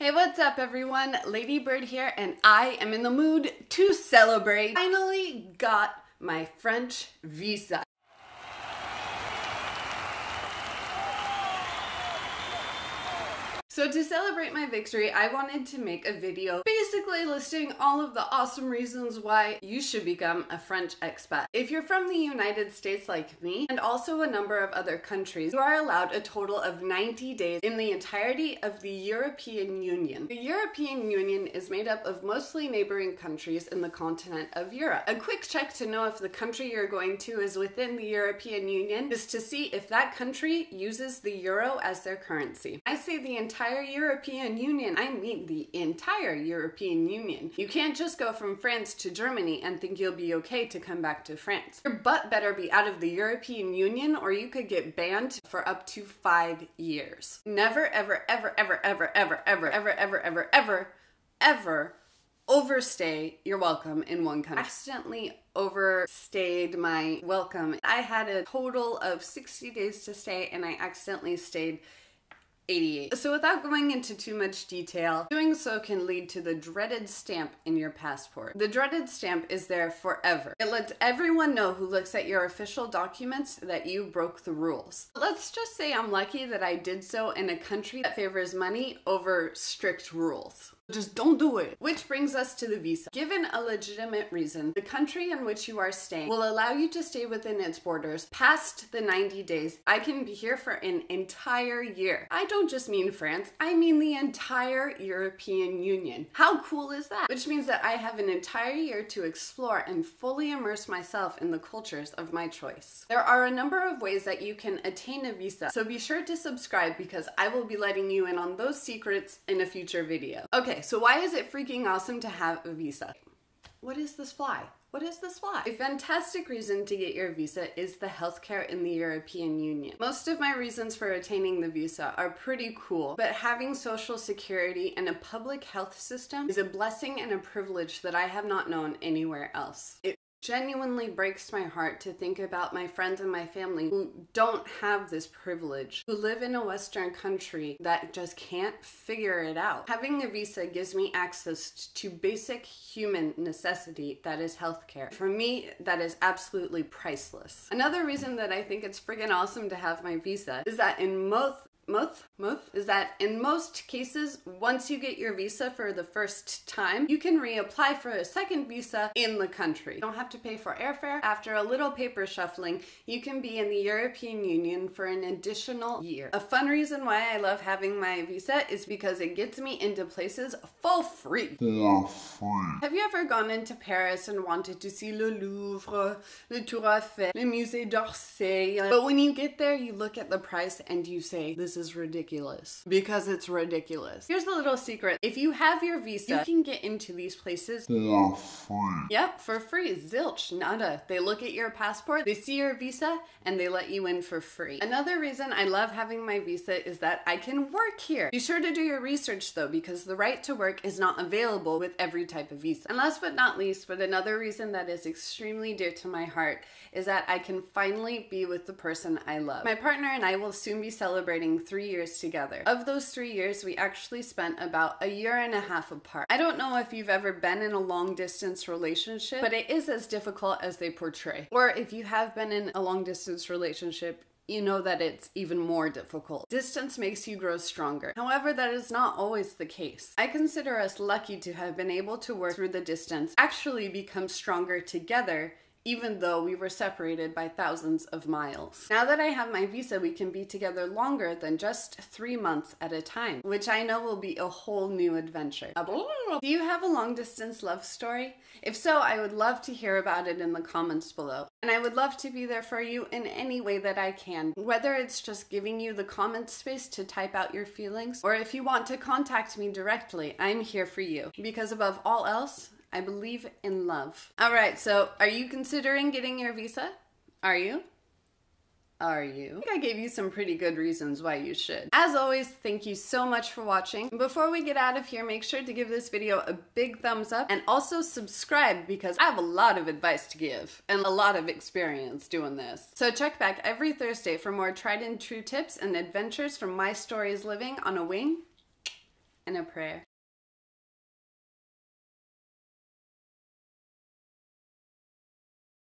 Hey, what's up everyone? Lady Bird here and I am in the mood to celebrate. Finally got my French visa. So to celebrate my victory, I wanted to make a video basically listing all of the awesome reasons why you should become a French expat. If you're from the United States like me, and also a number of other countries, you are allowed a total of 90 days in the entirety of the European Union. The European Union is made up of mostly neighboring countries in the continent of Europe. A quick check to know if the country you're going to is within the European Union is to see if that country uses the euro as their currency. I say the entire entire European Union. I mean the entire European Union. You can't just go from France to Germany and think you'll be okay to come back to France. Your butt better be out of the European Union or you could get banned for up to five years. Never, ever, ever, ever, ever, ever, ever, ever, ever, ever, ever, ever overstay your welcome in one country. Accidentally overstayed my welcome. I had a total of 60 days to stay and I accidentally stayed 88. So without going into too much detail, doing so can lead to the dreaded stamp in your passport. The dreaded stamp is there forever. It lets everyone know who looks at your official documents that you broke the rules. Let's just say I'm lucky that I did so in a country that favors money over strict rules. Just don't do it. Which brings us to the visa. Given a legitimate reason, the country in which you are staying will allow you to stay within its borders past the 90 days. I can be here for an entire year. I don't just mean France, I mean the entire European Union. How cool is that? Which means that I have an entire year to explore and fully immerse myself in the cultures of my choice. There are a number of ways that you can attain a visa, so be sure to subscribe because I will be letting you in on those secrets in a future video. Okay, Okay, so why is it freaking awesome to have a visa? What is this fly? What is this fly? A fantastic reason to get your visa is the healthcare in the European Union. Most of my reasons for attaining the visa are pretty cool, but having social security and a public health system is a blessing and a privilege that I have not known anywhere else. It genuinely breaks my heart to think about my friends and my family who don't have this privilege, who live in a Western country that just can't figure it out. Having a visa gives me access to basic human necessity that is healthcare. For me, that is absolutely priceless. Another reason that I think it's friggin' awesome to have my visa is that in most most, most is that in most cases, once you get your visa for the first time, you can reapply for a second visa in the country. You don't have to pay for airfare. After a little paper shuffling, you can be in the European Union for an additional year. A fun reason why I love having my visa is because it gets me into places for free. For free. Have you ever gone into Paris and wanted to see Le Louvre, Le Tour Eiffel, Le Musée d'Orsay? But when you get there, you look at the price and you say, this is ridiculous because it's ridiculous. Here's the little secret. If you have your visa, you can get into these places for free. Yep, for free. Zilch, nada. They look at your passport, they see your visa, and they let you in for free. Another reason I love having my visa is that I can work here. Be sure to do your research though, because the right to work is not available with every type of visa. And last but not least, but another reason that is extremely dear to my heart is that I can finally be with the person I love. My partner and I will soon be celebrating three years together. Of those three years, we actually spent about a year and a half apart. I don't know if you've ever been in a long distance relationship, but it is as difficult as they portray. Or if you have been in a long distance relationship, you know that it's even more difficult. Distance makes you grow stronger. However, that is not always the case. I consider us lucky to have been able to work through the distance, actually become stronger together, even though we were separated by thousands of miles. Now that I have my visa, we can be together longer than just three months at a time, which I know will be a whole new adventure. Do you have a long distance love story? If so, I would love to hear about it in the comments below. And I would love to be there for you in any way that I can, whether it's just giving you the comment space to type out your feelings, or if you want to contact me directly, I'm here for you. Because above all else, I believe in love. All right, so are you considering getting your visa? Are you? Are you? I I gave you some pretty good reasons why you should. As always, thank you so much for watching. Before we get out of here, make sure to give this video a big thumbs up and also subscribe because I have a lot of advice to give and a lot of experience doing this. So check back every Thursday for more tried and true tips and adventures from my stories living on a wing and a prayer.